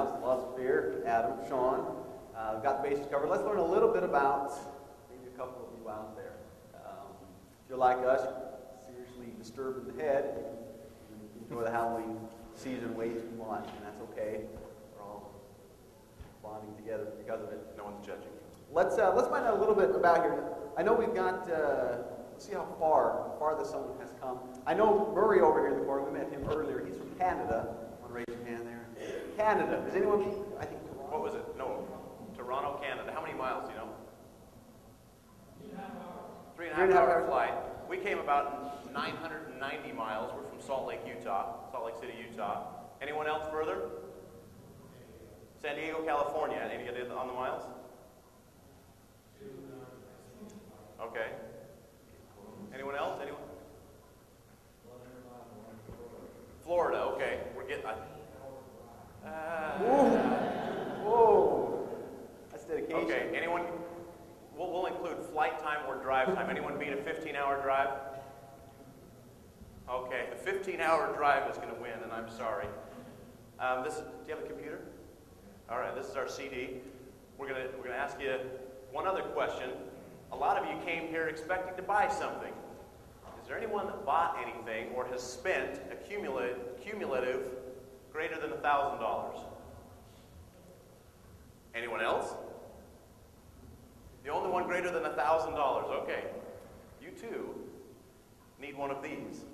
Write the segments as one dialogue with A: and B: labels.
A: Lots of fear, Adam, Sean. Uh, we've got the bases covered. Let's learn a little bit about maybe a couple of you out there. Um, if you're like us, seriously disturbed in the head, you enjoy the Halloween season way too much, and that's okay. We're all bonding together because of it.
B: No one's judging.
A: Let's uh, let's find out a little bit about here. I know we've got. Uh, let's see how far how far this someone has come. I know Murray over here in the corner. We met him earlier. He's from Canada. I Want to raise your hand there? Canada. Does anyone? I think.
B: What was it? No. Toronto, Canada. How many miles, do you know? Three and a half,
A: Three and a half
B: hour
A: hours.
B: flight. We came about 990 miles. We're from Salt Lake, Utah. Salt Lake City, Utah. Anyone else further? San Diego, California. Any idea on the miles? Okay. Anyone else? Anyone? Florida. Okay. We're getting. Uh,
A: Whoa! That's dedication.
B: Okay, anyone, we'll, we'll include flight time or drive time. Anyone beat a 15-hour drive? Okay, the 15-hour drive is going to win, and I'm sorry. Um, this is, do you have a computer? All right, this is our CD. We're going to we're to ask you one other question. A lot of you came here expecting to buy something. Is there anyone that bought anything or has spent a cumulative greater than $1,000? Anyone else? The only one greater than $1,000. Okay. You too need one of these.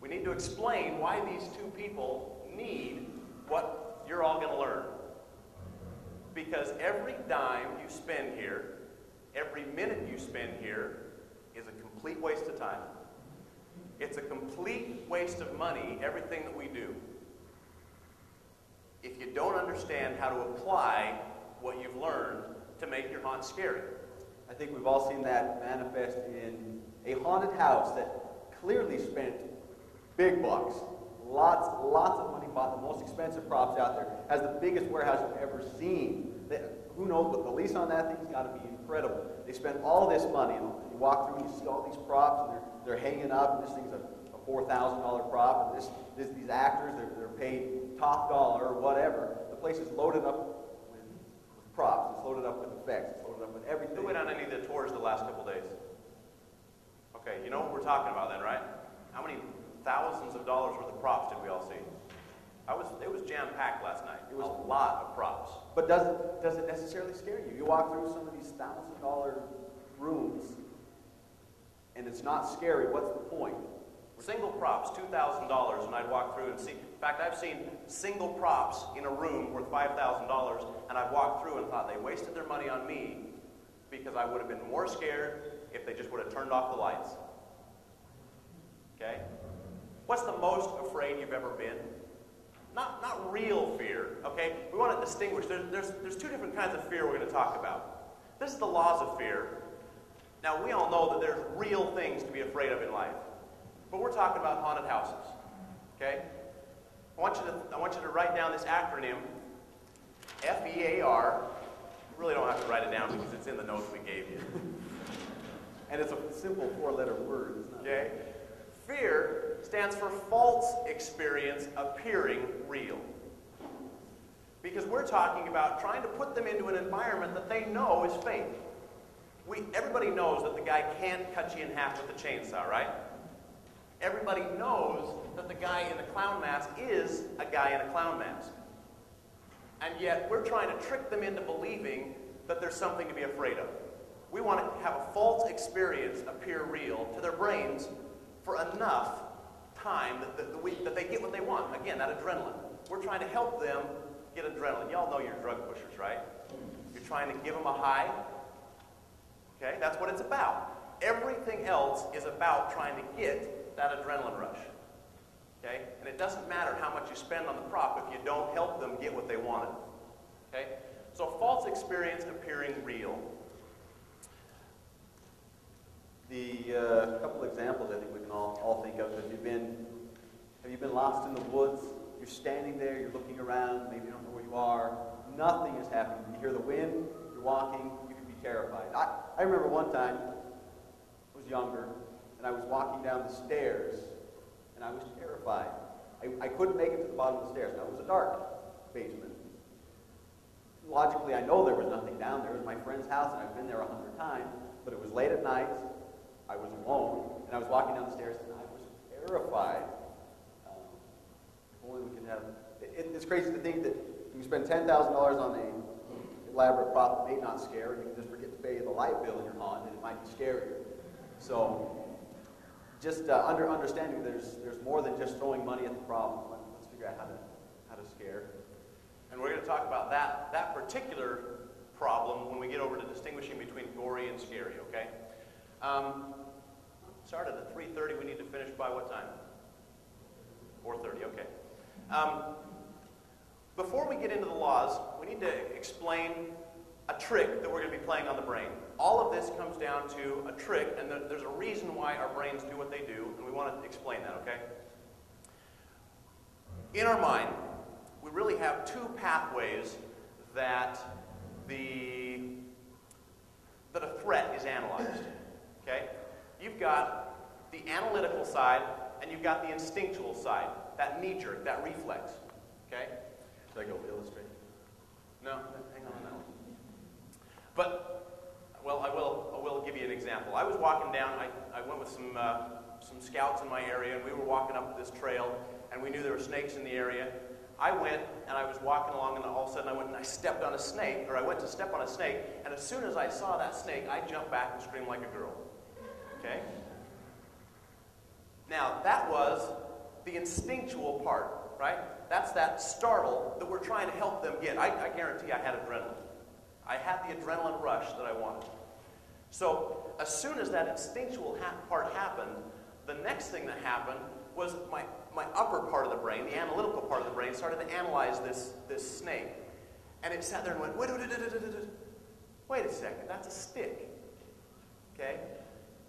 B: We need to explain why these two people need what you're all going to learn. Because every dime you spend here, every minute you spend here, is a complete waste of time. It's a complete waste of money, everything that we do if you don't understand how to apply what you've learned to make your haunt scary.
A: I think we've all seen that manifest in a haunted house that clearly spent big bucks, lots, lots of money, bought the most expensive props out there, has the biggest warehouse you've ever seen. They, who knows, but the lease on that thing's got to be incredible. They spent all this money, and you walk through and you see all these props, and they're, they're hanging up, and this thing's a, a $4,000 prop, and this, this, these actors, they're, they're paid top dollar or whatever. The place is loaded up with, with props, it's loaded up with effects, it's loaded up with everything.
B: Who went on any of the tours the last couple days? Okay, you know what we're talking about then, right? How many thousands of dollars worth of props did we all see? I was, it was jam-packed last night. It was a lot of props.
A: But does it, does it necessarily scare you? You walk through some of these thousand dollar rooms and it's not scary. What's the point?
B: Single props, $2,000, and I'd walk through and see. In fact, I've seen single props in a room worth $5,000, and I've walked through and thought they wasted their money on me because I would have been more scared if they just would have turned off the lights. Okay? What's the most afraid you've ever been? Not, not real fear, okay? We want to distinguish. There's, there's, there's two different kinds of fear we're going to talk about. This is the laws of fear. Now, we all know that there's real things to be afraid of in life. But we're talking about haunted houses. Okay? I want you to, I want you to write down this acronym F-E-A-R. You really don't have to write it down because it's in the notes we gave you.
A: And it's a simple four letter word?
B: Okay? Fear stands for false experience appearing real. Because we're talking about trying to put them into an environment that they know is fake. We, everybody knows that the guy can't cut you in half with a chainsaw, right? Everybody knows that the guy in the clown mask is a guy in a clown mask. And yet we're trying to trick them into believing that there's something to be afraid of. We want to have a false experience appear real to their brains for enough time that, that, that we, that they get what they want. Again, that adrenaline. We're trying to help them get adrenaline. Y'all know you're drug pushers, right? You're trying to give them a high. Okay? That's what it's about. Everything else is about trying to get that adrenaline rush. Okay? And it doesn't matter how much you spend on the prop if you don't help them get what they wanted. Okay? So false experience appearing real.
A: The uh, couple examples I think we can all, all think of. Have you been have you been lost in the woods? You're standing there, you're looking around, maybe you don't know where you are. Nothing is happening. You hear the wind, you're walking, you can be terrified. I, I remember one time, I was younger, and I was walking down the stairs, and I was terrified. I, I couldn't make it to the bottom of the stairs. Now, it was a dark basement. logically, I know there was nothing down there. It was my friend's house, and I've been there a hundred times. But it was late at night. I was alone, and I was walking down the stairs, and I was terrified. Um, if only we could have. It, it's crazy to think that you spend ten thousand dollars on a elaborate prop that may not scare, and you can just forget to pay the light bill in your haunt, and it might be scarier. So, just uh, under understanding there's there's more than just throwing money at the problem. Let's figure out how to how to scare.
B: And we're going to talk about that, that particular problem when we get over to distinguishing between gory and scary, okay? Um, started at 3.30. We need to finish by what time? 4.30, okay. Um, before we get into the laws, we need to explain a trick that we're going to be playing on the brain. All of this comes down to a trick, and there's a reason why our brains do what they do, and we want to explain that, okay? In our mind, we really have two pathways that the that a threat is analyzed. Okay? You've got the analytical side and you've got the instinctual side, that knee jerk, that reflex. Okay?
A: Should I go illustrate?
B: No, hang on that one. But well, I will I will give you an example. I was walking down. I, I went with some uh, some scouts in my area, and we were walking up this trail, and we knew there were snakes in the area. I went and I was walking along, and all of a sudden I went and I stepped on a snake, or I went to step on a snake, and as soon as I saw that snake, I jumped back and screamed like a girl. Okay? Now, that was the instinctual part, right? That's that startle that we're trying to help them get. I, I guarantee I had adrenaline. I had the adrenaline rush that I wanted. So, as soon as that instinctual ha part happened, the next thing that happened was my my upper part of the brain, the analytical part of the brain, started to analyze this, this snake. And it sat there and went, wait, wait, wait, wait, wait a second, that's a stick. Okay?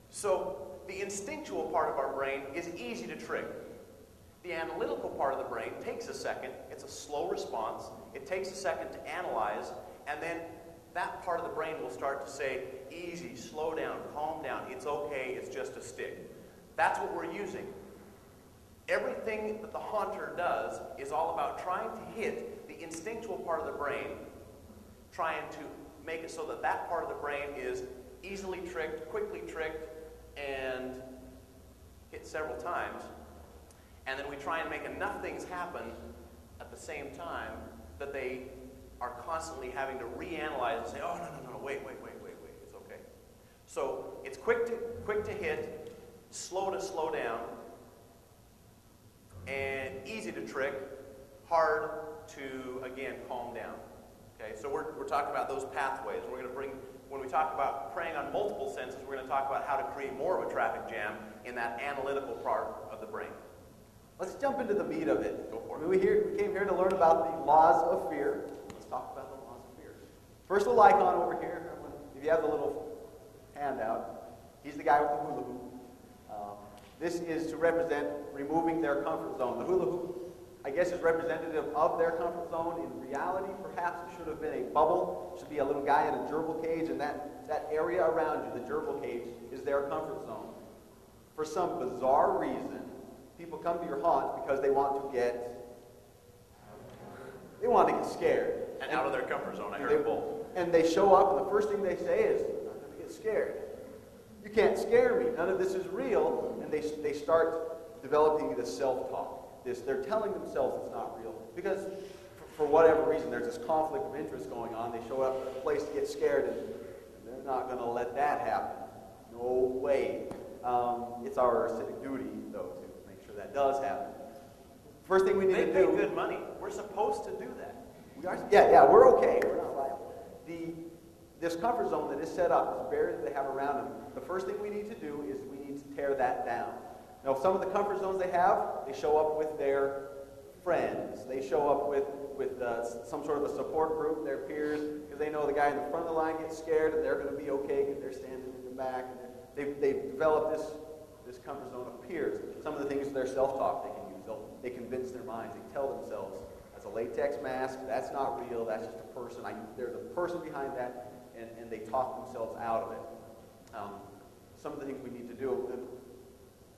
B: So the instinctual part of our brain is easy to trick. The analytical part of the brain takes a second, it's a slow response, it takes a second to analyze, and then that part of the brain will start to say, easy, slow down, calm down, it's okay, it's just a stick. That's what we're using. Everything that the haunter does is all about trying to hit the instinctual part of the brain, trying to make it so that that part of the brain is easily tricked, quickly tricked, and hit several times. And then we try and make enough things happen at the same time that they are constantly having to reanalyze and say, oh, no, no, no, wait, wait, wait, wait, wait, it's okay. So it's quick to, quick to hit, slow to slow down, and easy to trick, hard to, again, calm down. Okay, so we're, we're talking about those pathways. We're going to bring, when we talk about preying on multiple senses, we're going to talk about how to create more of a traffic jam in that analytical part of the brain.
A: Let's jump into the meat of it.
B: Go for it.
A: We, here, we came here to learn about the laws of fear. Talk about the laws of fear. First little icon over here, if you have the little handout, he's the guy with the hula hoop. Um, this is to represent removing their comfort zone. The hula hoop, I guess, is representative of their comfort zone. In reality, perhaps it should have been a bubble. It should be a little guy in a gerbil cage, and that, that area around you, the gerbil cage, is their comfort zone. For some bizarre reason, people come to your haunt because they want to get they want to get scared.
B: And, and out of their comfort zone, I heard
A: they,
B: both.
A: And they show up, and the first thing they say is, I'm going to get scared. You can't scare me. None of this is real. And they, they start developing this self-talk. This, they're telling themselves it's not real. Because for, for whatever reason, there's this conflict of interest going on. They show up at a place to get scared, and they're not going to let that happen. No way. Um, it's our civic duty, though, to make sure that does happen. First thing we need
B: they
A: to
B: pay
A: do.
B: good money. We're supposed to do that.
A: We are, yeah, yeah, we're okay. We're not liable. The, this comfort zone that is set up, this barrier that they have around them, the first thing we need to do is we need to tear that down. Now, some of the comfort zones they have, they show up with their friends. They show up with, with uh, some sort of a support group, their peers, because they know the guy in the front of the line gets scared and they're going to be okay because they're standing in the back. They've, they've developed this, this comfort zone of peers. Some of the things their self-talk they can use. They'll, they convince their minds. They tell themselves, that's a latex mask. That's not real. That's just a person. I, they're the person behind that, and, and they talk themselves out of it. Um, some of the things we need to do.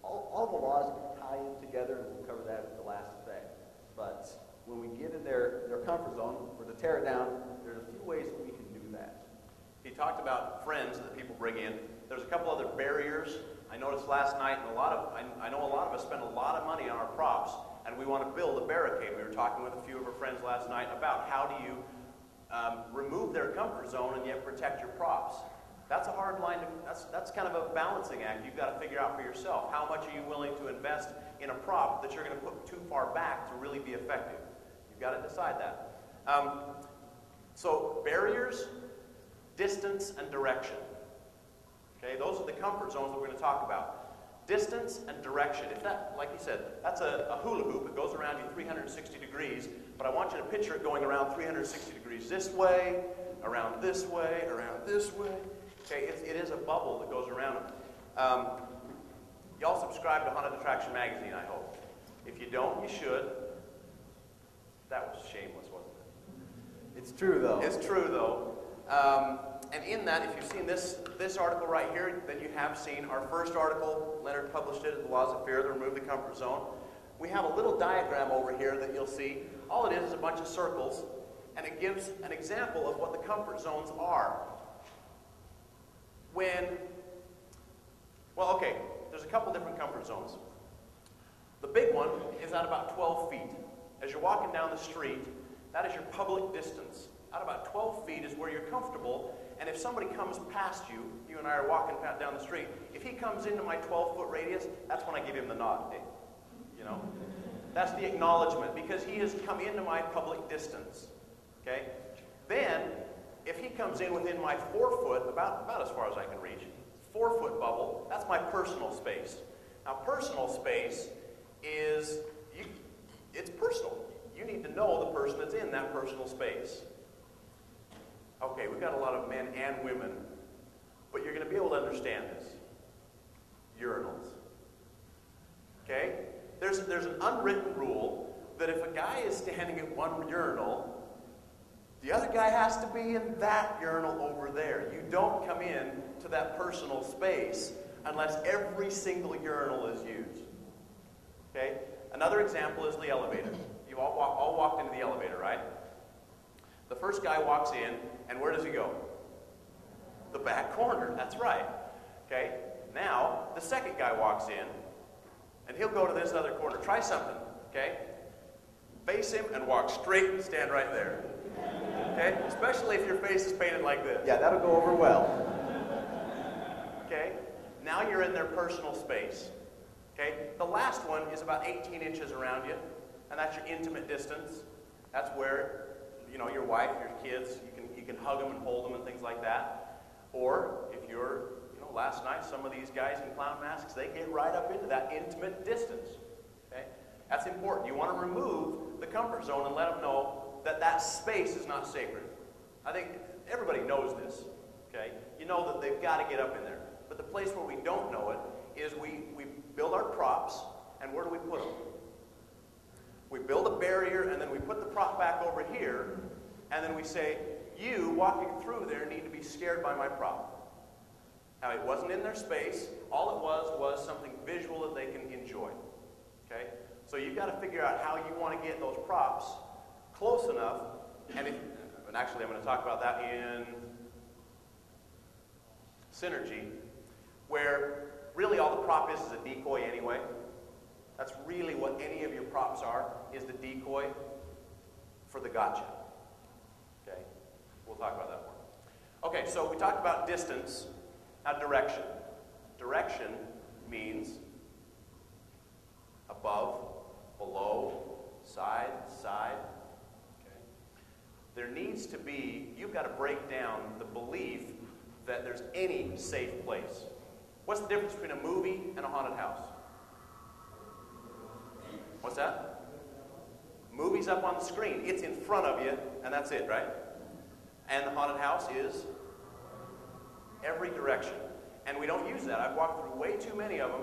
A: All, all the laws tie in together, and we'll cover that at the last effect. But when we get in their, their comfort zone, for the tear down, there's a few ways that we can do that.
B: He talked about friends that people bring in. There's a couple other barriers. I noticed last night, and a lot of, I, I know a lot of us spend a lot of money on our props, and we want to build a barricade. We were talking with a few of our friends last night about how do you um, remove their comfort zone and yet protect your props. That's a hard line to, that's, that's kind of a balancing act you've got to figure out for yourself. How much are you willing to invest in a prop that you're going to put too far back to really be effective? You've got to decide that. Um, so barriers, distance, and direction. Okay, those are the comfort zones that we're going to talk about. Distance and direction. If that, like you said, that's a, a, hula hoop. It goes around you 360 degrees, but I want you to picture it going around 360 degrees this way, around this way, around this way. Okay, it's, it is a bubble that goes around them. Um, y'all subscribe to Haunted Attraction Magazine, I hope. If you don't, you should. That was shameless, wasn't it?
A: It's true, though.
B: It's true, though. Um, and in that, if you've seen this, this article right here, then you have seen our first article. Leonard published it, The Laws of Fear, to remove the comfort zone. We have a little diagram over here that you'll see. All it is is a bunch of circles, and it gives an example of what the comfort zones are. When, well, okay, there's a couple different comfort zones. The big one is at about 12 feet. As you're walking down the street, that is your public distance. At about 12 feet is where you're comfortable, and if somebody comes past you, you and I are walking down the street, if he comes into my 12-foot radius, that's when I give him the nod. Eh? You know? That's the acknowledgement, because he has come into my public distance. Okay? Then, if he comes in within my four foot, about, about as far as I can reach, four foot bubble, that's my personal space. Now, personal space is, you, it's personal. You need to know the person that's in that personal space. Okay, we've got a lot of men and women, but you're going to be able to understand this. Urinals. Okay? There's, there's an unwritten rule that if a guy is standing at one urinal, the other guy has to be in that urinal over there. You don't come in to that personal space unless every single urinal is used. Okay? Another example is the elevator. You've all, walk, all walked into the elevator, right? The first guy walks in, and where does he go? The back corner. That's right. Okay? Now, the second guy walks in, and he'll go to this other corner. Try something. Okay? Face him and walk straight and stand right there. Okay? Especially if your face is painted like this.
A: Yeah, that'll go over well.
B: Okay? Now you're in their personal space. Okay? The last one is about 18 inches around you, and that's your intimate distance. That's where, you know, your wife, your kids, you can, you can hug them and hold them and things like that. Or if you're, you know, last night, some of these guys in clown masks, they get right up into that intimate distance. Okay? That's important. You want to remove the comfort zone and let them know that that space is not sacred. I think everybody knows this. Okay? You know that they've got to get up in there. But the place where we don't know it is we, we build our props, and where do we put them? We build a barrier, and then we put the prop back over here, and then we say, you walking through there need to be scared by my prop. Now, it wasn't in their space. All it was was something visual that they can enjoy. Okay? So you've got to figure out how you want to get those props close enough, and, if, and actually I'm going to talk about that in Synergy, where really all the prop is is a decoy anyway. That's really what any of your props are, is the decoy for the gotcha. We'll talk about that more. Okay, so we talked about distance, now direction. Direction means above, below, side, side. Okay? There needs to be, you've got to break down the belief that there's any safe place. What's the difference between a movie and a haunted house? What's that? Movie's up on the screen. It's in front of you, and that's it, right? And the haunted house is every direction. And we don't use that. I've walked through way too many of them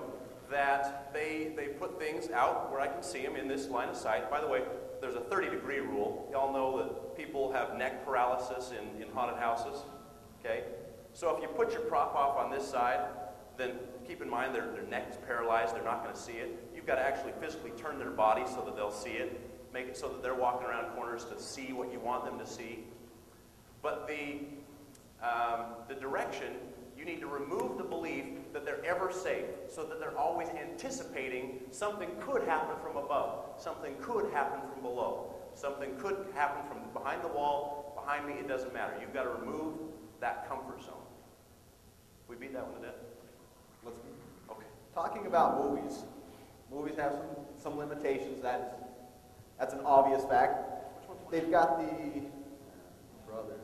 B: that they, they put things out where I can see them in this line of sight. By the way, there's a 30 degree rule. Y'all know that people have neck paralysis in, in haunted houses. Okay? So if you put your prop off on this side, then keep in mind their, their neck is paralyzed. They're not going to see it. You've got to actually physically turn their body so that they'll see it. make it so that they're walking around corners to see what you want them to see. But the, um, the direction, you need to remove the belief that they're ever safe so that they're always anticipating something could happen from above, something could happen from below, something could happen from behind the wall, behind me, it doesn't matter. You've got to remove that comfort zone. We beat that one to death?
A: Let's
B: Okay.
A: Talking about movies, movies have some, some limitations. That is, that's an obvious fact. They've got the brothers.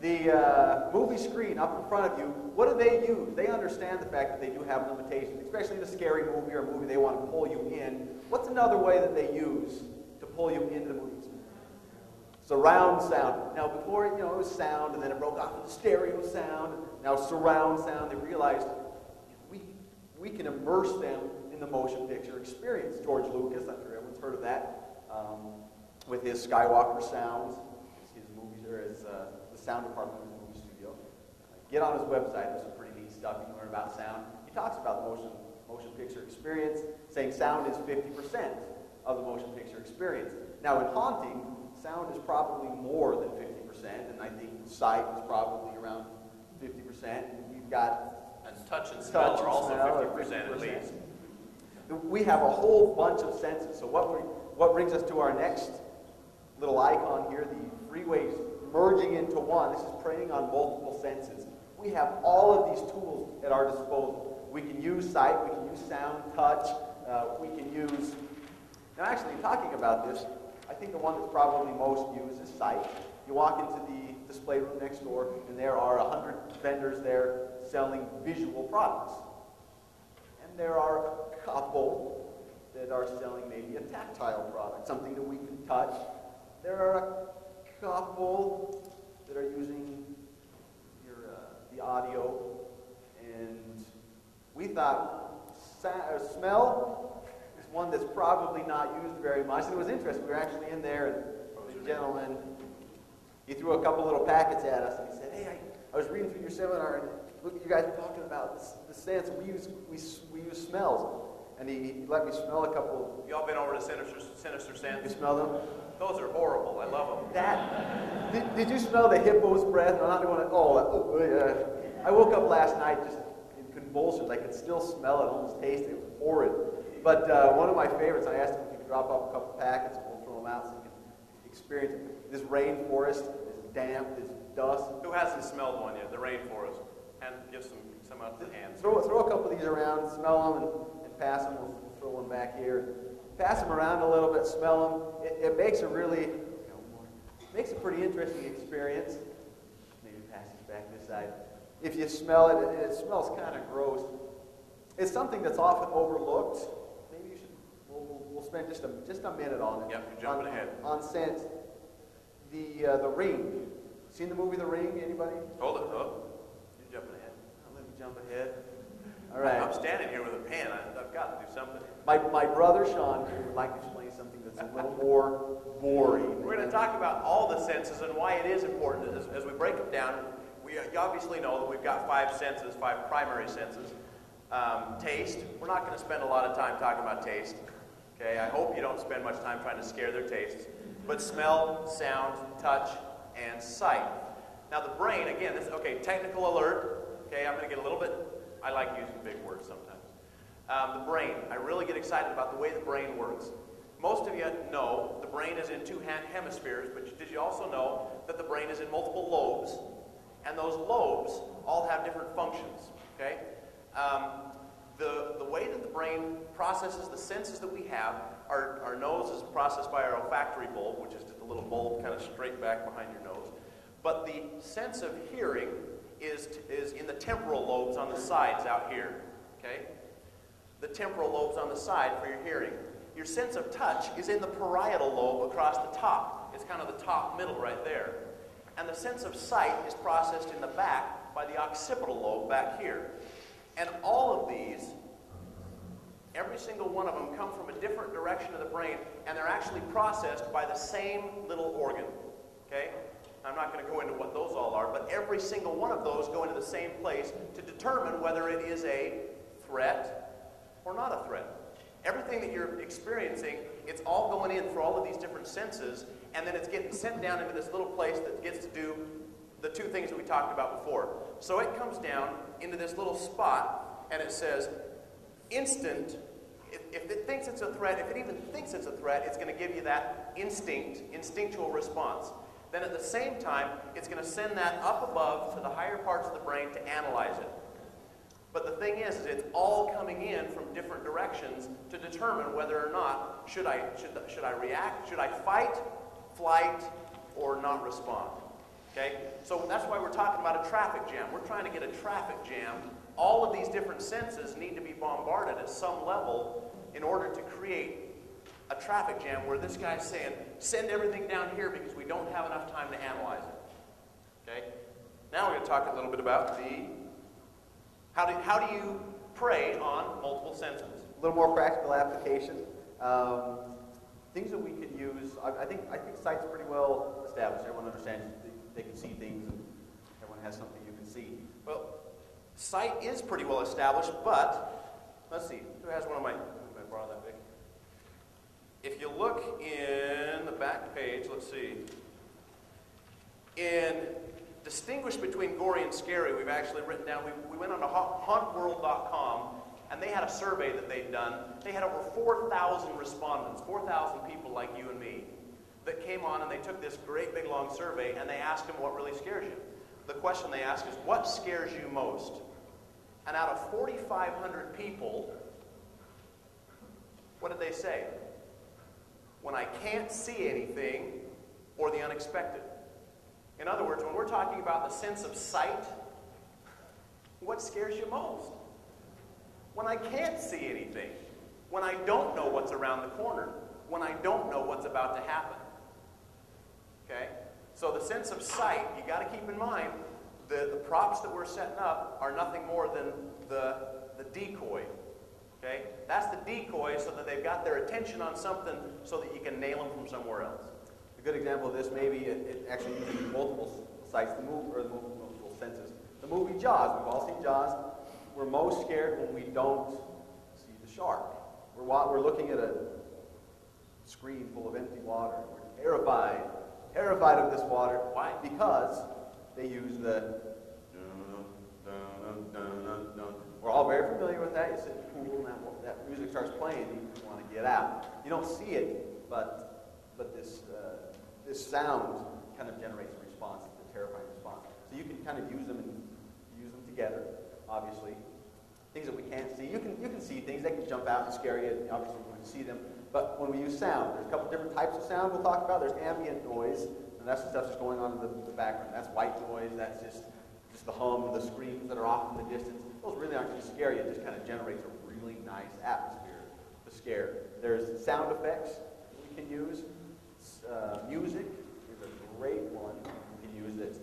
A: The uh, movie screen up in front of you. What do they use? They understand the fact that they do have limitations, especially in a scary movie or a movie they want to pull you in. What's another way that they use to pull you into the movies? Surround sound. Now, before you know, it was sound, and then it broke off into stereo sound. Now, surround sound. They realized we we can immerse them in the motion picture experience. George Lucas, I'm sure everyone's heard of that, um, with his Skywalker sounds, his movies, or his uh, sound department of his movie studio. Get on his website. There's some pretty neat stuff you can learn about sound. He talks about the motion motion picture experience, saying sound is 50% of the motion picture experience. Now, in haunting, sound is probably more than 50%, and I think sight is probably around 50%. You've got
B: And touch and smell
A: touch
B: are also
A: smell are
B: 50% at least.
A: We have a whole bunch of senses. So what, we, what brings us to our next little icon here, the freeways merging into one. This is preying on multiple senses. We have all of these tools at our disposal. We can use sight, we can use sound, touch, uh, we can use... Now actually, talking about this, I think the one that's probably most used is sight. You walk into the display room next door, and there are 100 vendors there selling visual products. And there are a couple that are selling maybe a tactile product, something that we can touch. There are a couple that are using your, uh, the audio. And we thought sa- uh, smell is one that's probably not used very much. And it was interesting. We were actually in there, and the gentleman, he threw a couple little packets at us, and he said, hey, I, I was reading through your seminar, and look, you guys were talking about the, the sense. We use, we, we use smells. And he, he let me smell a couple.
B: Y'all been over to Sinister, Sinister
A: You smell them?
B: Those are horrible. I love them.
A: That. Did, did you smell the hippo's breath? I'm not going to. Oh, oh, yeah. I woke up last night just in convulsions. I could still smell it, almost taste it. It was horrid. But uh, one of my favorites, I asked him if he could drop off a couple packets and we'll throw them out so you can experience it. This rainforest, this damp, this dust.
B: Who hasn't smelled one yet? The rainforest. And give some, some out to the hands.
A: Throw, throw a couple of these around, smell them, and pass them. We'll throw one back here. Pass them around a little bit, smell them. It, it makes a really, makes a pretty interesting experience. Maybe pass this back this side. If you smell it, it, it smells kind of gross. It's something that's often overlooked. Maybe you should. We'll, we'll, we'll spend just a just a minute on it.
B: Yep, you're jumping
A: on,
B: ahead.
A: On scent. The uh, the ring. Seen the movie The Ring? Anybody?
B: Hold it. Oh, you're jumping ahead.
A: I'll let me jump ahead. All right.
B: I'm standing here with a pen. I, I've got to do something.
A: My, my brother Sean would like to explain something that's a little more boring.
B: We're going to talk about all the senses and why it is important as, as we break them down. We obviously know that we've got five senses, five primary senses. Um, taste. We're not going to spend a lot of time talking about taste. Okay, I hope you don't spend much time trying to scare their tastes. But smell, sound, touch, and sight. Now the brain, again, this okay, technical alert. Okay, I'm going to get a little bit. I like using big words sometimes. Um, the brain. I really get excited about the way the brain works. Most of you know the brain is in two hemispheres, but did you also know that the brain is in multiple lobes? And those lobes all have different functions. Okay? Um, the, the way that the brain processes the senses that we have, our, our nose is processed by our olfactory bulb, which is just a little bulb kind of straight back behind your nose. But the sense of hearing is, is in the temporal lobes on the sides out here. Okay? The temporal lobes on the side for your hearing. Your sense of touch is in the parietal lobe across the top. It's kind of the top middle right there. And the sense of sight is processed in the back by the occipital lobe back here. And all of these, every single one of them, come from a different direction of the brain, and they're actually processed by the same little organ. Okay? I'm not going to go into what those all are, but every single one of those go into the same place to determine whether it is a threat or not a threat. Everything that you're experiencing, it's all going in through all of these different senses, and then it's getting sent down into this little place that gets to do the two things that we talked about before. So it comes down into this little spot, and it says, instant. If, if it thinks it's a threat, if it even thinks it's a threat, it's going to give you that instinct, instinctual response. Then at the same time, it's going to send that up above to the higher parts of the brain to analyze it. But the thing is, is it's all coming in from different directions to determine whether or not should I, should, should I react, should I fight, flight, or not respond. Okay? So that's why we're talking about a traffic jam. We're trying to get a traffic jam. All of these different senses need to be bombarded at some level in order to create a traffic jam where this guy's saying, send everything down here because we don't have enough time to analyze it. Okay? Now we're going to talk a little bit about the how do, how do you prey on multiple senses?
A: A little more practical application. Um, things that we can use. I, I, think I think sight's pretty well established. Everyone understands they, they can see things, and everyone has something you can see.
B: Well, sight is pretty well established, but let's see. Who has one of my? Can I borrow that big? If you look in the back page, let's see. In distinguish between gory and scary, we've actually written down, we, we went on to hauntworld.com and they had a survey that they'd done. They had over 4,000 respondents, 4,000 people like you and me, that came on and they took this great big long survey and they asked them what really scares you. The question they asked is, what scares you most? And out of 4,500 people, what did they say? When I can't see anything or the unexpected. In other words, when we're talking about the sense of sight, what scares you most? When I can't see anything, when I don't know what's around the corner, when I don't know what's about to happen. Okay? So the sense of sight, you got to keep in mind the, the props that we're setting up are nothing more than the, the decoy. Okay? That's the decoy so that they've got their attention on something so that you can nail them from somewhere else.
A: A good example of this maybe it, it actually uses multiple sites, the move or the multiple senses. The movie Jaws, we've all seen Jaws. We're most scared when we don't see the shark. We're, we're looking at a screen full of empty water. We're terrified, terrified of this water. Why? Because they use the we're all very familiar with that. You sit in the pool and that, that music starts playing, you want to get out. You don't see it, but but this uh, this sound kind of generates a response, a terrifying response. So you can kind of use them and use them together, obviously. Things that we can't see. You can, you can see things that can jump out and scare you. Obviously, we can see them. But when we use sound, there's a couple different types of sound we'll talk about. There's ambient noise, and that's the stuff that's going on in the, the background. That's white noise. That's just, just the hum, the screams that are off in the distance. Those really aren't going to scare you. It just kind of generates a really nice atmosphere to scare. There's sound effects we can use. Uh, music is a great one you can use it.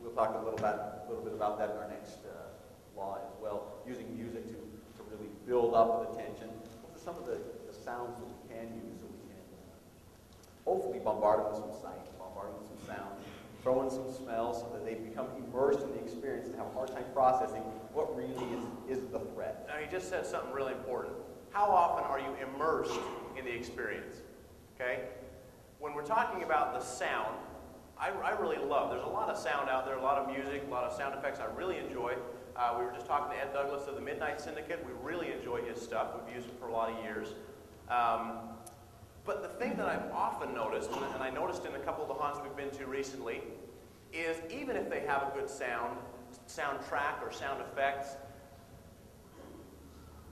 A: We'll talk a little, about, a little bit about that in our next uh, law as well, using music to, to really build up the tension. What are some of the, the sounds that we can use so we can uh, hopefully bombard them with some sight, bombard them with some sound, throw in some smells so that they become immersed in the experience and have a hard time processing what really is, is the threat.
B: Now, you just said something really important. How often are you immersed in the experience? Okay? when we're talking about the sound, I, I, really love, there's a lot of sound out there, a lot of music, a lot of sound effects I really enjoy. Uh, we were just talking to Ed Douglas of the Midnight Syndicate. We really enjoy his stuff. We've used it for a lot of years. Um, but the thing that I've often noticed, and I noticed in a couple of the haunts we've been to recently, is even if they have a good sound, soundtrack or sound effects,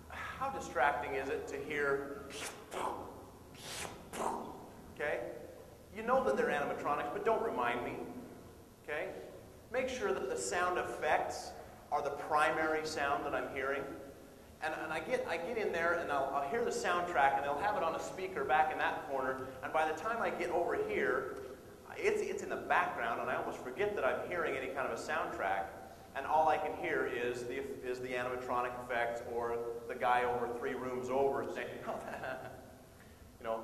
B: how distracting is it to hear Okay? You know that they're animatronics, but don't remind me. Okay? Make sure that the sound effects are the primary sound that I'm hearing. And, and I, get, I get in there and I'll, I'll hear the soundtrack and they'll have it on a speaker back in that corner. And by the time I get over here, it's, it's in the background and I almost forget that I'm hearing any kind of a soundtrack. And all I can hear is the, is the animatronic effects or the guy over three rooms over saying, you know,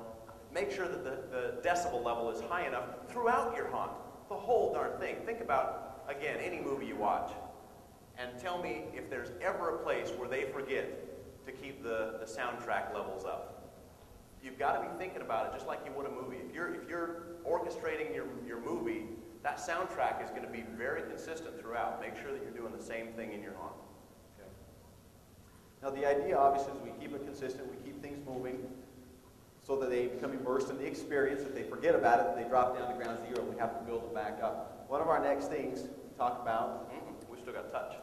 B: make sure that the, the decibel level is high enough throughout your haunt. The whole darn thing. Think about, again, any movie you watch. And tell me if there's ever a place where they forget to keep the, the soundtrack levels up. you've got to be thinking about it just like you would a movie. If you're, if you're orchestrating your, your movie, that soundtrack is going to be very consistent throughout. Make sure that you're doing the same thing in your haunt.
A: Okay. Now, the idea, obviously, is we keep it consistent, we keep things moving so that they become immersed in the experience. If they forget about it, they drop down to ground zero and we have to build it back up. One of our next things to talk about
B: Mm-mm, we still got touch.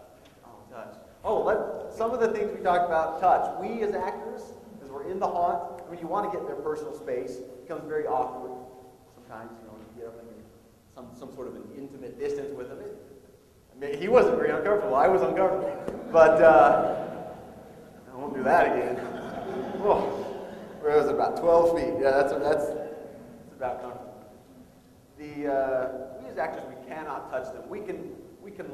A: Oh, touch. Oh, let, some of the things we talked about, touch. We as actors, as we're in the haunt, when I mean, you want to get in their personal space, it becomes very awkward. Sometimes, you know, you get up in some, some sort of an intimate distance with him. I mean, he wasn't very uncomfortable. I was uncomfortable. But uh, I won't do that again. Oh, where was it? About 12 feet. Yeah, that's, that's, that's about comfortable. The, uh, we as actors, we cannot touch them. We can, we can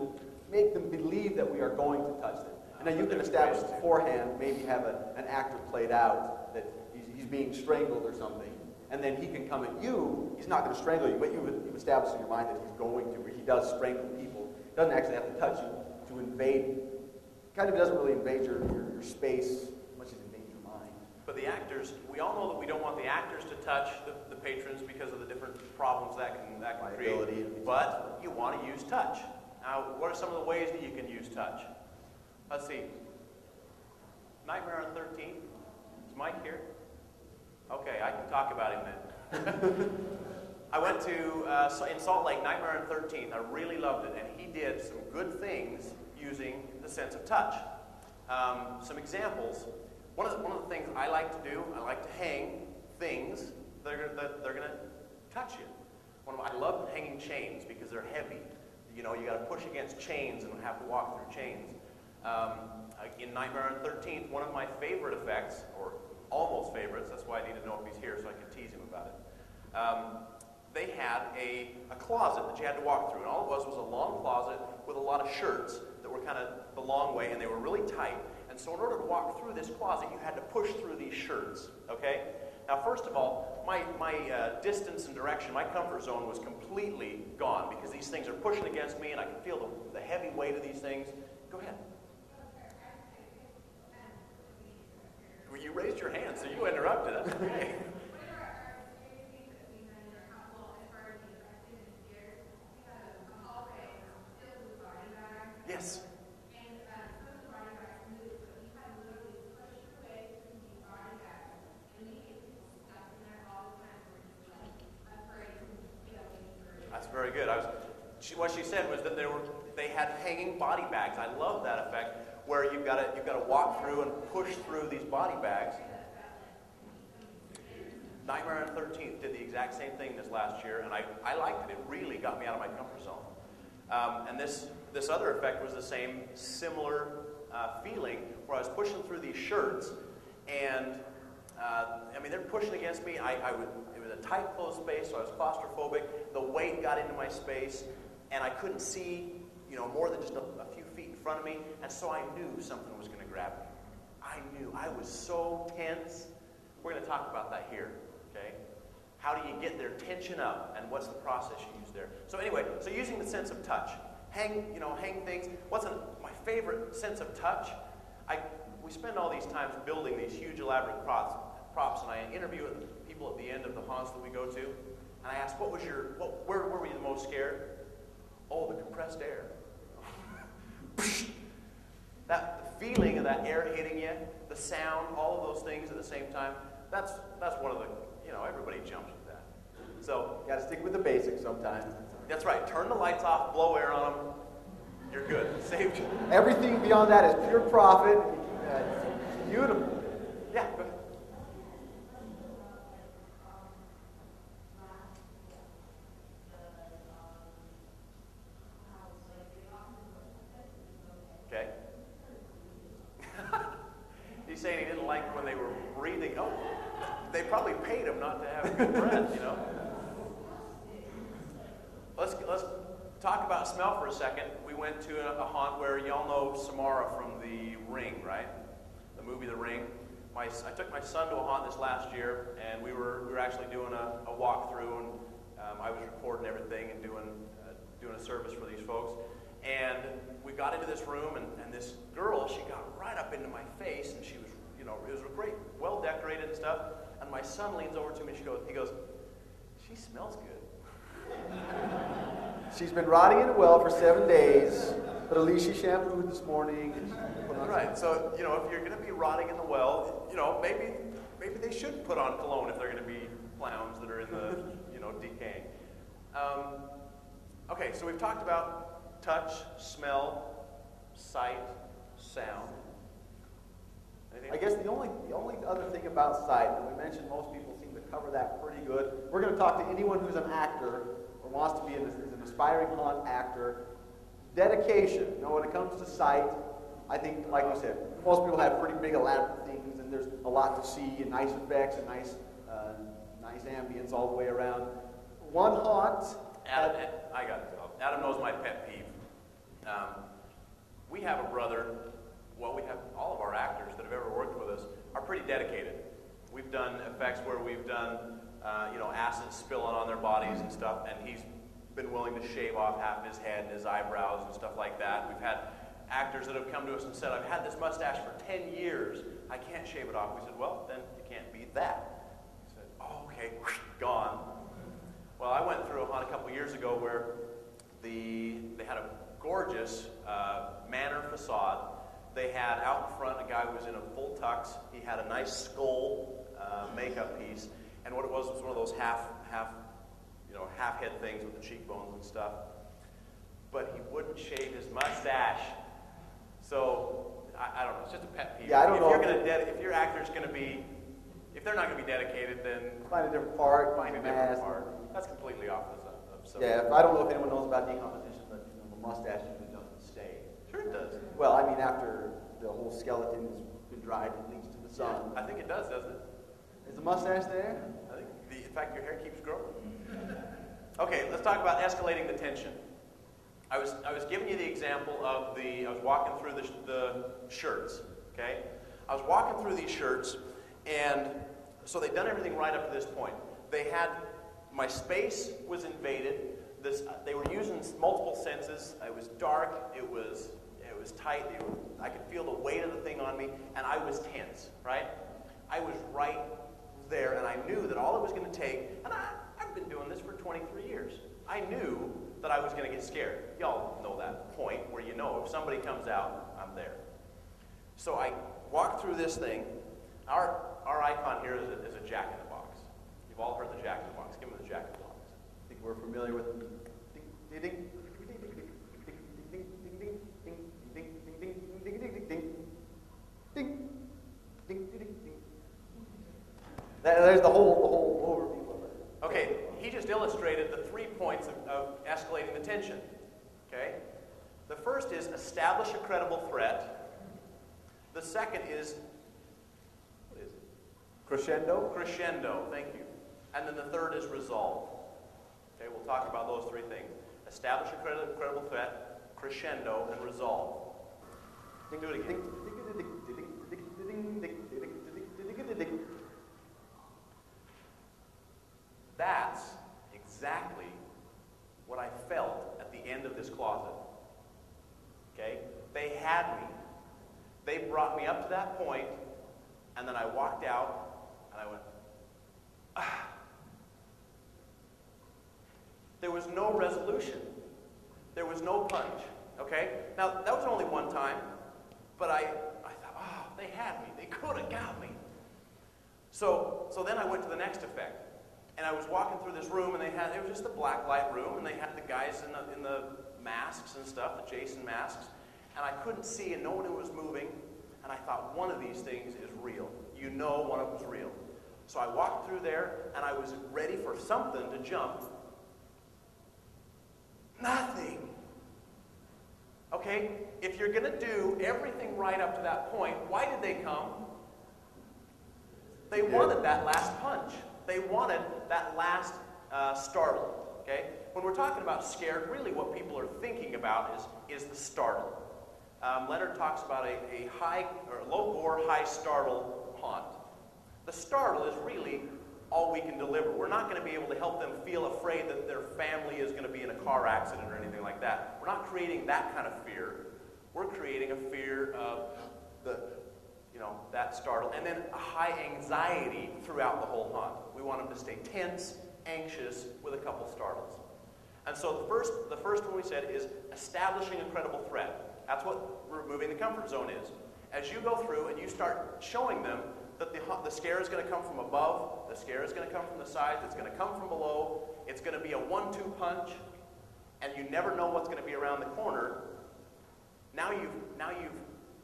A: make them believe that we are going to touch them. And then you can establish beforehand, maybe have a, an actor played out that he's, he's being strangled or something. And then he can come at you. He's not going to strangle you, but you've, you've established in your mind that he's going to, or he does strangle people. He doesn't actually have to touch you to invade. Kind of doesn't really invade your, your, your space as much as invade your mind.
B: But the actors, we all know that we don't want the actors to touch the, the patrons because of the different problems that can, that can create. But you want to use touch. Now, what are some of the ways that you can use touch? Let's see. Nightmare on 13th. Is Mike here? Okay, I can talk about him then. I went to, uh, in Salt Lake, Nightmare on 13th. I really loved it, and he did some good things using the sense of touch. Um, some examples. One of, the, one of the things I like to do, I like to hang things that are, that they're going to touch you. One of, I love hanging chains because they're heavy. You know, you got to push against chains and have to walk through chains. Um, in Nightmare on 13th, one of my favorite effects, or almost favorites, that's why I need to know if he's here so I can tease him about it. Um, they had a, a closet that you had to walk through, and all it was was a long closet with a lot of shirts that were kind of the long way, and they were really tight. And so, in order to walk through this closet, you had to push through these shirts. Okay? Now, first of all, my, my uh, distance and direction, my comfort zone was completely gone because these things are pushing against me, and I can feel the, the heavy weight of these things. Go ahead. Well, you raised your hand, so you interrupted. That's okay. Yes. That's very good. I was, she, what she said was that they were they had hanging body bags. I love that effect got to you've got to walk through and push through these body bags. Nightmare on 13th did the exact same thing this last year, and I, I liked it. It really got me out of my comfort zone. Um, and this, this other effect was the same similar uh, feeling where I was pushing through these shirts, and uh, I mean, they're pushing against me. I, I would, it was a tight, closed space, so I was claustrophobic. The weight got into my space, and I couldn't see, you know, more than just a, a few feet in front of me, and so I knew something was going to grab me. I knew. I was so tense. We're going to talk about that here, okay? How do you get their tension up, and what's the process you use there? So anyway, so using the sense of touch, hang, you know, hang things. What's an, my favorite sense of touch? I, we spend all these times building these huge elaborate props, props, and I interview people at the end of the haunts that we go to, and I ask, what was your, what, where, were you the most scared? Oh, the compressed air. that feeling of that air hitting you, the sound, all of those things at the same time, that's, that's one of the, you know, everybody jumps with that. So,
A: You got to stick with the basics sometimes.
B: that's right. Turn the lights off, blow air on them. You're good. Saved.
A: Everything beyond that is pure profit. Beautiful.
B: Yeah, go ahead. Okay. He's saying he didn't like when they were breathing. Oh, they probably paid him not to have good breath, you know? Let's, let's talk about smell for a second. We went to a, a haunt where y'all know Samara from The Ring, right? The movie The Ring. My, I took my son to a haunt this last year, and we were, we were actually doing a, a walkthrough, and um, I was recording everything and doing, uh, doing a service for these folks. And we got into this room, and, and this girl, she got right up into my face, and she was, you know, it was great, well decorated and stuff. And my son leans over to me and she goes, he goes, she smells good.
A: She's been rotting in a well for seven days, but at least she shampooed this morning. and she put on-
B: Right. So you know, if you're going to be rotting in the well, you know, maybe maybe they should put on cologne if they're going to be clowns that are in the you know decaying. Um, okay, so we've talked about touch, smell, sight, sound. Anything
A: I guess the only, the only other thing about sight, and we mentioned most people seem to cover that pretty good. We're going to talk to anyone who's an actor or wants to be an, an aspiring haunt actor. Dedication. You know, when it comes to sight, I think, like we said, most people have pretty big elaborate things, and there's a lot to see, and nice effects, and nice, uh, nice ambience all the way around. One haunt.
B: Adam, I got it. Adam knows my pet peeve. Um, we have a brother. Well, we have all of our actors that have ever worked with us are pretty dedicated. We've done effects where we've done, uh, you know, acid spilling on their bodies and stuff, and he's been willing to shave off half of his head and his eyebrows and stuff like that. We've had actors that have come to us and said, "I've had this mustache for 10 years. I can't shave it off." We said, "Well, then you can't beat that." He said, "Oh, okay, gone." Well, I went through a a couple years ago where the they had a gorgeous uh, manor facade. They had out in front a guy who was in a full tux. He had a nice skull uh, makeup piece, and what it was was one of those half half you know half head things with the cheekbones and stuff. But he wouldn't shave his mustache. So I, I don't know. It's just a pet peeve.
A: Yeah, I don't
B: if
A: know
B: You're gonna ded- if your actor's going to be if they're not going to be dedicated, then
A: Find a different part,
B: find a different part. That's completely off the subject.
A: Yeah, I don't know if anyone knows about decomposition, but you know, the mustache usually doesn't stay.
B: Sure it does.
A: Well, I mean, after the whole skeleton has been dried and leached to the sun.
B: I think it does, doesn't it?
A: Is the mustache there?
B: I think, the, in fact, your hair keeps growing. Okay, let's talk about escalating the tension. I was, I was giving you the example of the, I was walking through the, the shirts, okay? I was walking through these shirts, and so they'd done everything right up to this point. They had, my space was invaded. This, they were using multiple senses. It was dark, it was, it was tight. Were, I could feel the weight of the thing on me, and I was tense, right? I was right there, and I knew that all it was going to take, and I, been doing this for 23 years. I knew that I was going to get scared. Y'all know that point where you know if somebody comes out, I'm there. So I walked through this thing. Our, our icon here is a, is a jack in the box. You've all heard the jack in the box. Give me the jack in the box.
A: I think we're familiar with ding, ding, ding. There's the whole, the whole overview of it.
B: Okay, he just illustrated the three points of, of escalating the tension. Okay? The first is establish a credible threat. The second is, what is it?
A: Crescendo.
B: Crescendo, thank you. And then the third is resolve. Okay, we'll talk about those three things. Establish a credible, credible threat, crescendo, and resolve. Do it again. That's exactly what I felt at the end of this closet. Okay? They had me. They brought me up to that point, and then I walked out, and I went, ah. There was no resolution. There was no punch. Okay? Now, that was only one time, but I, I thought, oh, they had me. They could have got me. So, so then I went to the next effect. And I was walking through this room, and they had, it was just a black light room, and they had the guys in the, in the masks and stuff, the Jason masks. And I couldn't see, and no one was moving. And I thought, one of these things is real. You know one of them's real. So I walked through there, and I was ready for something to jump. Nothing. Okay? If you're going to do everything right up to that point, why did they come? They wanted that last punch. They wanted that last uh, startle. Okay? When we're talking about scared, really what people are thinking about is, is the startle. Um, Leonard talks about a, a high or low bore, high startle haunt. The startle is really all we can deliver. We're not going to be able to help them feel afraid that their family is going to be in a car accident or anything like that. We're not creating that kind of fear. We're creating a fear of the you know, that startle. And then a high anxiety throughout the whole haunt. We want them to stay tense, anxious, with a couple startles. And so the first, the first one we said is establishing a credible threat. That's what removing the comfort zone is. As you go through and you start showing them that the, the scare is going to come from above, the scare is going to come from the sides, it's going to come from below, it's going to be a one-two punch, and you never know what's going to be around the corner. Now you've, now you've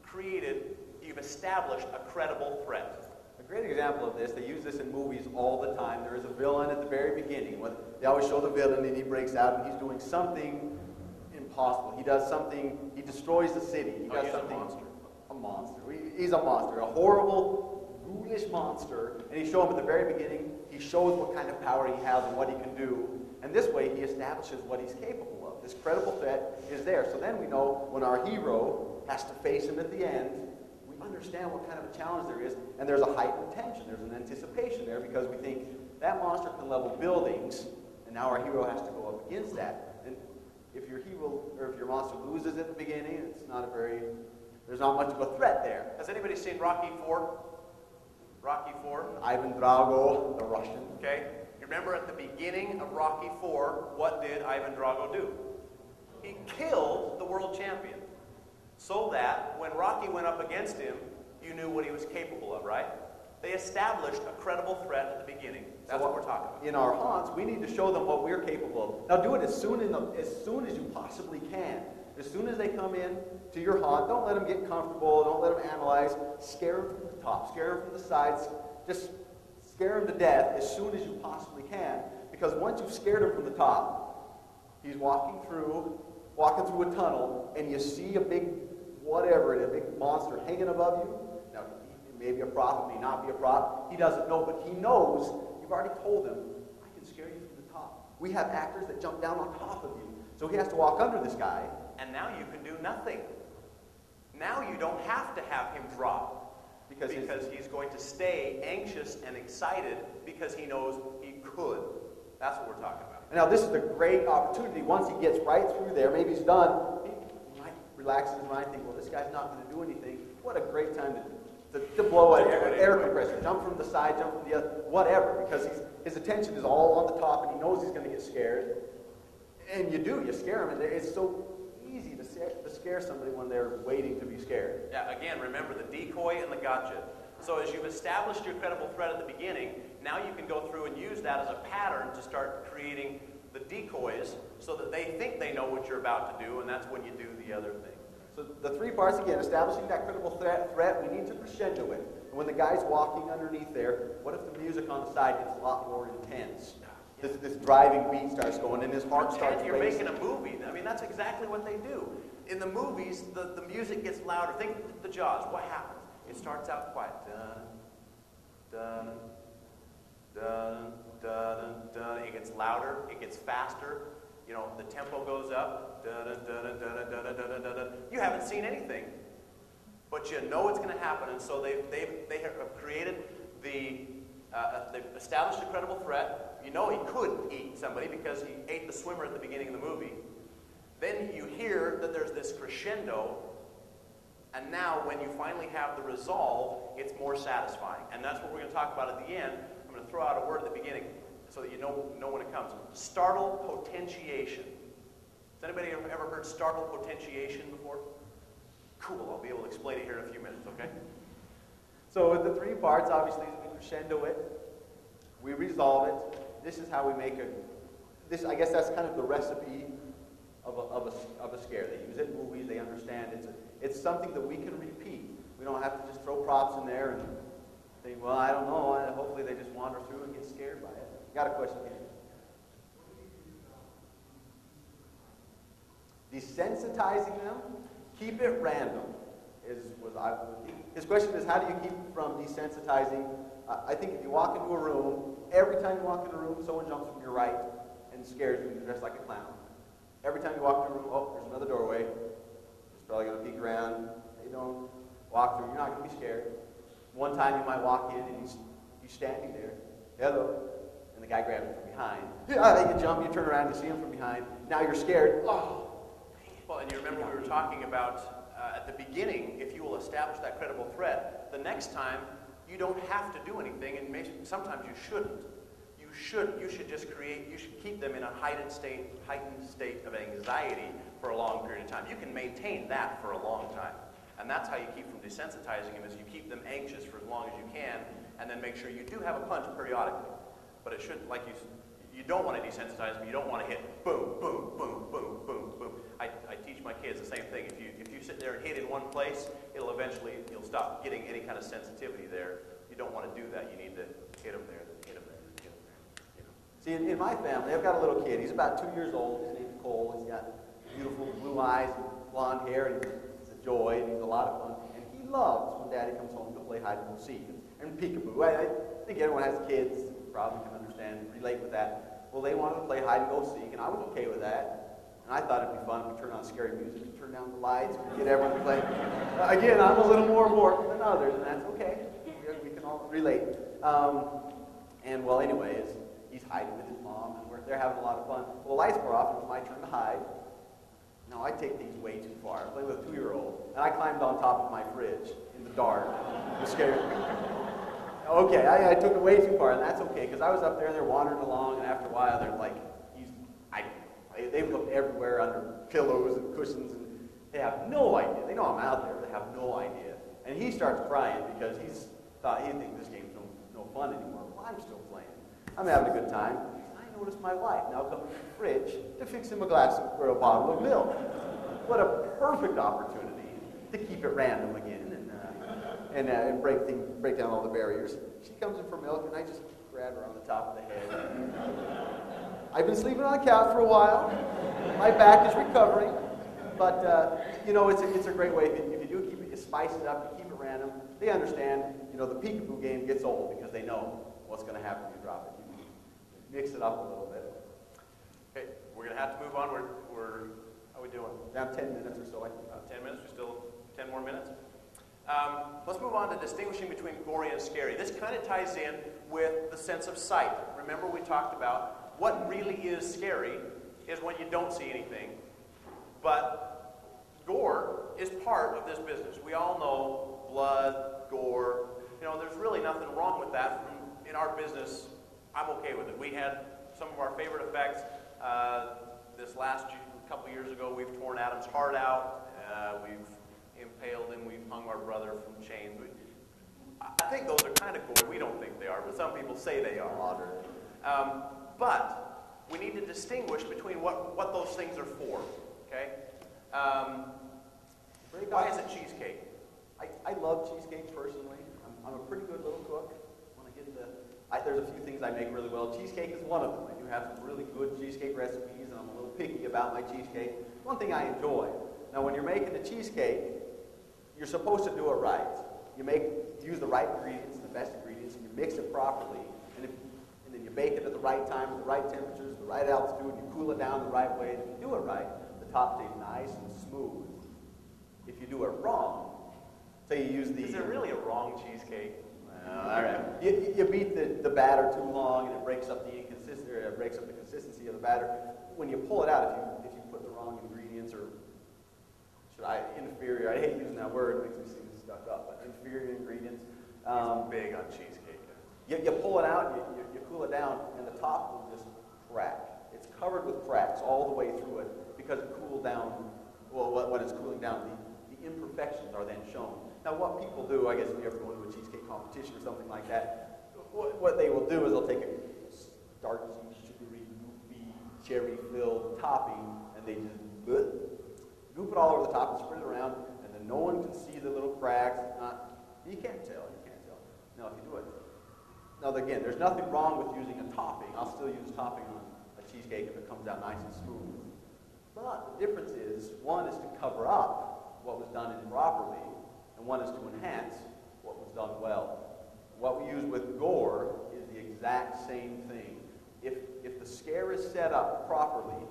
B: created, you've established a credible threat.
A: A great example of this, they use this in movies all the time. There is a villain at the very beginning. When they always show the villain and he breaks out and he's doing something impossible. He does something, he destroys the city. He
B: Oh,
A: does
B: he's a
A: something.
B: monster.
A: A monster. He's a monster. A horrible, ghoulish monster. And he shows him at the very beginning. He shows what kind of power he has and what he can do. And this way, he establishes what he's capable of. This credible threat is there. So then we know when our hero has to face him at the end, understand what kind of a challenge there is, and there's a heightened tension. There's an anticipation there because we think that monster can level buildings, and now our hero has to go up against that. And if your hero or if your monster loses at the beginning, it's not a very there's not much of a threat there.
B: Has anybody seen Rocky 4? Rocky 4?
A: Ivan Drago, the Russian,
B: Okay? You remember at the beginning of Rocky 4, what did Ivan Drago do? He killed the world champion. So that when Rocky went up against him, you knew what he was capable of, right? They established a credible threat at the beginning. That's
A: So
B: what we're talking about.
A: In our haunts, we need to show them what we're capable of. Now do it as soon, in the, as soon as you possibly can. As soon as they come in to your haunt, don't let them get comfortable. Don't let them analyze. Scare them from the top. Scare them from the sides. Just scare them to death as soon as you possibly can. Because once you've scared him from the top, he's walking through, walking through a tunnel, and you see a big whatever, a big monster hanging above you. Now, it may be a prop, it may not be a prop. He doesn't know, but he knows. You've already told him, I can scare you from the top. We have actors that jump down on top of you. So he has to walk under this guy.
B: And now you can do nothing. Now you don't have to have him drop.
A: Because
B: because he's going to stay anxious and excited because he knows he could. That's what we're talking about.
A: Now this is a great opportunity. Once he gets right through there, maybe he's done, he might relax his mind, think, well, this guy's not going to do anything. What a great time to, to, to blow an air, air compressor, jump from the side, jump from the other, whatever, because he's, his attention is all on the top and he knows he's going to get scared. And you do, you scare him, and it's so easy to scare, to scare somebody when they're waiting to be scared.
B: Yeah, again, remember the decoy and the gotcha. So as you've established your credible threat at the beginning, now you can go through and use that as a pattern to start creating the decoys so that they think they know what you're about to do, and that's when you do the other thing.
A: So the three parts again, establishing that critical threat, threat, we need to crescendo it. And when the guy's walking underneath there, what if the music on the side gets a lot more intense? This, this driving beat starts going and his heart starts
B: Pretend you're
A: racing.
B: making a movie. I mean, that's exactly what they do. In the movies, the, the music gets louder. Think the Jaws. What happens? It starts out quiet. Dun, dun, dun, dun, dun. It gets louder. It gets faster. You know, the tempo goes up. You haven't seen anything, but you know it's going to happen. And so they've, they've, they have created the, uh, they've established a credible threat. You know he could eat somebody because he ate the swimmer at the beginning of the movie. Then you hear that there's this crescendo and now, when you finally have the resolve, it's more satisfying. And that's what we're going to talk about at the end. I'm going to throw out a word at the beginning so that you know, know when it comes. Startle potentiation. Has anybody ever heard startle potentiation before? Cool, I'll be able to explain it here in a few minutes, okay?
A: So the three parts, obviously, we crescendo it, we resolve it. This is how we make a, this, I guess that's kind of the recipe of a, of a, of a scare. They use it in movies, they understand it's, a, it's something that we can repeat. We don't have to just throw props in there and think, well, I don't know, hopefully they just wander through and get scared by it. Got a question here? Desensitizing them, keep it random. Is was I? His question is, how do you keep from desensitizing? Uh, I think if you walk into a room, every time you walk into a room, someone jumps from your right and scares you, you're dressed like a clown. Every time you walk into a room, oh, there's another doorway. It's probably going to peek around. You don't walk through. You're not going to be scared. One time you might walk in and he's, he's standing there. Hello. The guy grabs you from behind. Yeah, you jump, you turn around, you see him from behind. Now you're scared. Oh,
B: Well, and you remember we were talking about uh, at the beginning, if you will establish that credible threat, the next time you don't have to do anything, and may, sometimes you shouldn't. You should, you should just create, you should keep them in a heightened state, heightened state of anxiety for a long period of time. You can maintain that for a long time. And that's how you keep from desensitizing them is you keep them anxious for as long as you can, and then make sure you do have a punch periodically. But it shouldn't, like you, you don't want to desensitize them. You don't want to hit boom, boom, boom, boom, boom, boom. I, I teach my kids the same thing. If you, if you sit there and hit in one place, it'll eventually, you'll stop getting any kind of sensitivity there. You don't want to do that. You need to hit them there, then hit them there, hit them there. You know.
A: See, in, in my family, I've got a little kid. He's about two years old. His name's Cole. He's got beautiful blue eyes and blonde hair, and he's a joy, and he's a lot of fun. And he loves when Daddy comes home to play hide and seek and peekaboo. I, I think everyone has kids, probably understand, relate with that. Well, they wanted to play hide and go seek, and I was okay with that. And I thought it'd be fun we turn on scary music, we turn down the lights, we get everyone to play. Again, I'm a little more more than others, and that's okay. We, can all relate. Um, and well, anyways, he's hiding with his mom, and we're, they're having a lot of fun. Well, lights were off, and it was my turn to hide. Now, I take things way too far. I play with a two-year-old, and I climbed on top of my fridge in the dark. It was scary. Okay, I, I, took it way too far, and that's okay, because I was up there, they're wandering along, and after a while, they're like, he's, I, they've looked everywhere under pillows and cushions, and they have no idea. They know I'm out there, but they have no idea. And he starts crying because he's thought he thinks this game's no, no fun anymore. Well, I'm still playing. I'm having a good time. I noticed my wife now coming to the fridge to fix him a glass of, or a bottle of milk. What a perfect opportunity to keep it random and, uh, and break, break down all the barriers. She comes in for milk, and I just grab her on the top of the head. I've been sleeping on the couch for a while. My back is recovering. But, uh, you know, it's a, it's a great way. If you, if you do keep it, you spice it up, you keep it random. They understand, you know, the peekaboo game gets old because they know what's going to happen when you drop it. You mix it up a little bit.
B: Okay, we're going to have to move on. We're, we're how are we doing?
A: Down 10 minutes or so, I think.
B: About 10 minutes? We're still 10 more minutes? Um, let's move on to distinguishing between gory and scary. This kind of ties in with the sense of sight. Remember, we talked about what really is scary is when you don't see anything. But gore is part of this business. We all know blood, gore. You know, there's really nothing wrong with that. In our business, I'm okay with it. We had some of our favorite effects. Uh, this last couple years ago, we've torn Adam's heart out. Uh, we've impaled him. We've hung our brother from chains. We, I think those are kind of cool. We don't think they are, but some people say they are. Um, but we need to distinguish between what, what those things are for. Okay? Um, why is it cheesecake?
A: I, I love cheesecake personally. I'm, I'm a pretty good little cook. When I get into, I, there's a few things I make really well. Cheesecake is one of them. I do have some really good cheesecake recipes, and I'm a little picky about my cheesecake. One thing I enjoy. Now, when you're making a cheesecake, you're supposed to do it right. You make use the right ingredients, the best ingredients, and you mix it properly, and, if, and then you bake it at the right time, at the right temperatures, the right altitude, and you cool it down the right way. And if you do it right, the top stays nice and smooth. If you do it wrong, say you use the...
B: Is there really a wrong cheesecake?
A: Well, all right. You, you beat the, the batter too long, and it breaks up the inconsistency, or it breaks up the consistency of the batter. When you pull it out, if you, if you put the wrong ingredients or should I inferior? I hate using that word; it makes me seem stuck up. But inferior ingredients.
B: Um, big on cheesecake.
A: You, you pull it out, you, you, you cool it down, and the top will just crack. It's covered with cracks all the way through it because it cooled down. Well, what, what is cooling down? The, the imperfections are then shown. Now, what people do, I guess, if you ever go into a cheesecake competition or something like that, what, what they will do is they'll take a starchy, sugary, goopy, cherry-filled topping, and they just goop it all over the top and spread it around, and then no one can see the little cracks. Uh, you can't tell. You can't tell. Now, if you do it. Now, again, there's nothing wrong with using a topping. I'll still use topping on a cheesecake if it comes out nice and smooth. But the difference is, one is to cover up what was done improperly, and one is to enhance what was done well. What we use with gore is the exact same thing. If, if the scare is set up properly,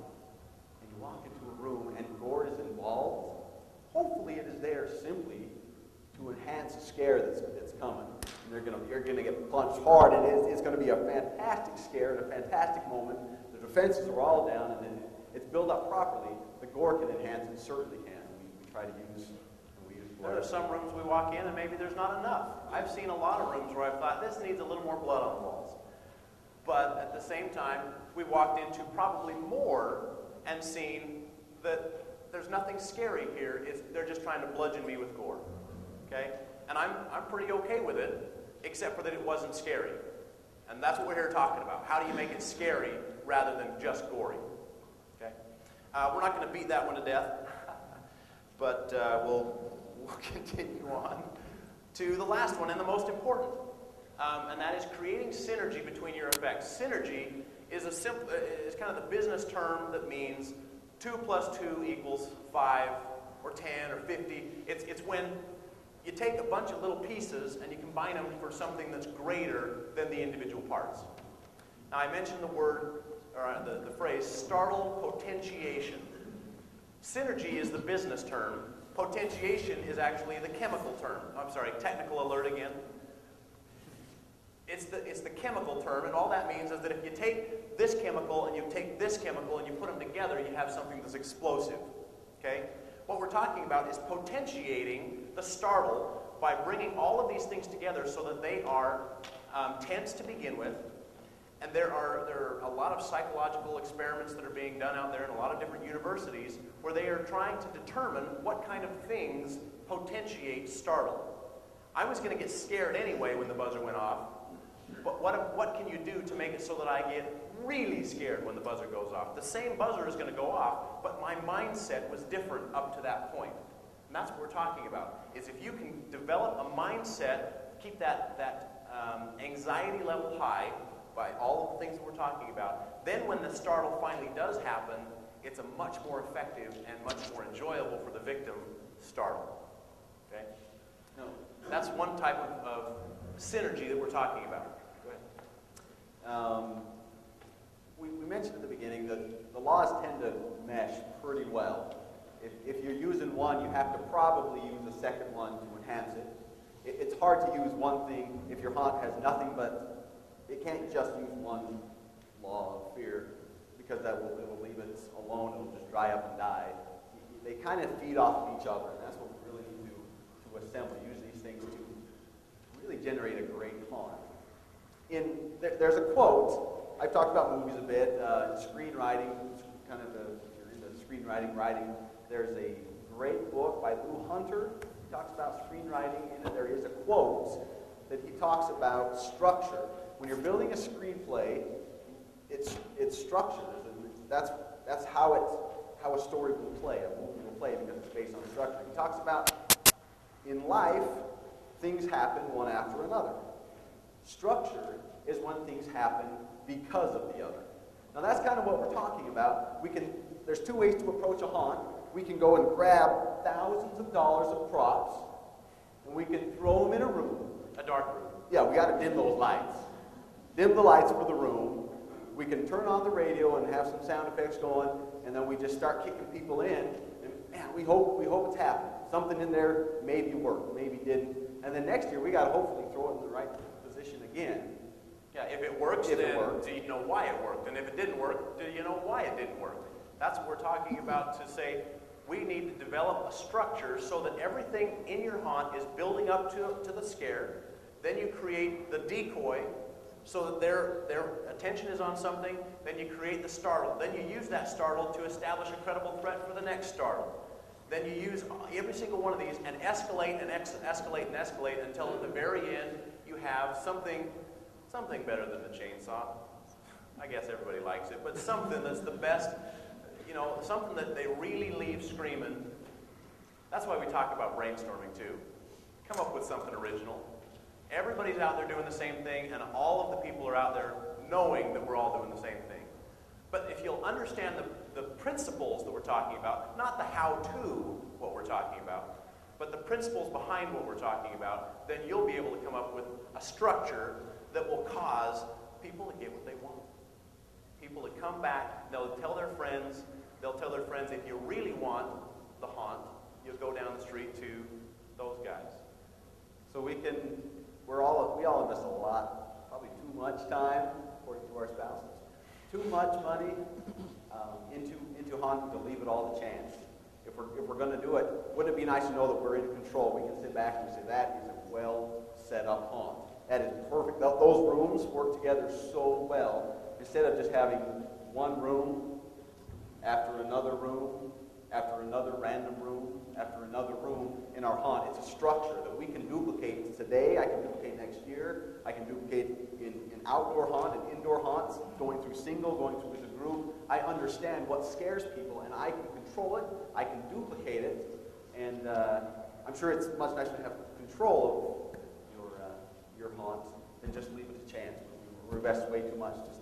A: walk into a room and gore is involved, hopefully it is there simply to enhance the scare that's, that's coming. And they're gonna, you're going to get punched hard, and it's, it's going to be a fantastic scare and a fantastic moment. The defenses are all down, and then it's built up properly. The gore can enhance, and certainly can. We, we try to use
B: There are some rooms we walk in and maybe there's not enough. I've seen a lot of rooms where I've thought this needs a little more blood on the walls. But at the same time, we walked into probably more and seen that there's nothing scary here. It's, they're just trying to bludgeon me with gore. Okay? And I'm, I'm pretty okay with it, except for that it wasn't scary. And that's what we're here talking about. How do you make it scary rather than just gory? Okay? Uh, we're not going to beat that one to death, but uh, we'll, we'll continue on to the last one and the most important, um, and that is creating synergy between your effects. Synergy is a simple, is kind of the business term that means two plus two equals five, or ten, or fifty. It's it's when you take a bunch of little pieces and you combine them for something that's greater than the individual parts. Now I mentioned the word or uh, the, the phrase startle potentiation. Synergy is the business term. Potentiation is actually the chemical term. I'm sorry, technical alert again. It's the, it's the chemical term, and all that means is that if you take this chemical and you take this chemical and you put them together, you have something that's explosive. Okay? What we're talking about is potentiating the startle by bringing all of these things together so that they are um, tense to begin with, and there are, there are a lot of psychological experiments that are being done out there in a lot of different universities where they are trying to determine what kind of things potentiate startle. I was going to get scared anyway when the buzzer went off, but what, what can you do to make it so that I get really scared when the buzzer goes off? The same buzzer is going to go off, but my mindset was different up to that point. And that's what we're talking about, is if you can develop a mindset, keep that, that um, anxiety level high, by all of the things that we're talking about, then when the startle finally does happen, it's a much more effective and much more enjoyable for the victim startle. Okay? No, that's one type of, of synergy that we're talking about.
A: Um, we, we mentioned at the beginning that the laws tend to mesh pretty well. If, if you're using one, you have to probably use a second one to enhance it. it. It's hard to use one thing if your haunt has nothing but it can't just use one law of fear because that will, it'll leave it alone. It'll just dry up and die. They kind of feed off of each other, and that's what we really need to, to assemble. Use these things to really generate a great haunt. In, there, there's a quote. I've talked about movies a bit. Uh, screenwriting, kind of the, if screenwriting, writing. There's a great book by Lew Hunter. He talks about screenwriting. In it, there is a quote that he talks about structure when you're building a screenplay, it's, it's structured. That's, that's how, it, how a story will play, a movie will play because it's based on structure. He talks about in life, things happen one after another. Structure is when things happen because of the other. Now that's kind of what we're talking about. We can, there's two ways to approach a haunt. We can go and grab thousands of dollars of props, and we can throw them in a room.
B: A dark room.
A: Yeah, we got to dim those lights dim the lights for the room. We can turn on the radio and have some sound effects going, and then we just start kicking people in. And man, we hope we hope it's happening. Something in there maybe worked, maybe didn't. And then next year we got to hopefully throw it in the right position again.
B: Yeah, if it works, if then it worked. do you know why it worked? And if it didn't work, do you know why it didn't work? That's what we're talking about to say we need to develop a structure so that everything in your haunt is building up to, to the scare. Then you create the decoy so that their, their attention is on something, then you create the startle. Then you use that startle to establish a credible threat for the next startle. Then you use every single one of these and escalate and ex escalate and escalate until at the very end have something, something better than the chainsaw. I guess everybody likes it, but something that's the best, you know, something that they really leave screaming. That's why we talk about brainstorming too. Come up with something original. Everybody's out there doing the same thing, and all of the people are out there knowing that we're all doing the same thing. But if you'll understand the, the principles that we're talking about, not the how to what we're talking about, but the principles behind what we're talking about, then you'll be able to come up with a structure that will cause people to get what they want. People to come back, they'll tell their friends, they'll tell their friends, if you really want the haunt, you'll go down the street to those guys. So we can we're all, we all invest a lot, probably too much time, according to our spouses, too much money um, into, into haunting to leave it all to chance.
A: If we're, if we're gonna do it, wouldn't it be nice to know that we're in control? We can sit back and say, that is a well set up haunt. That is perfect. Th- Those rooms work together so well. Instead of just having one room after another room, after another random room, after another room in our haunt. It's a structure that we can duplicate today, I can duplicate next year, I can duplicate in, in outdoor haunt and indoor haunts, going through single, going through as a group. I understand what scares people and I can control it, I can duplicate it, and uh, I'm sure it's much nicer to have control of your, uh, your haunt than just leave it to chance. We invest way too much just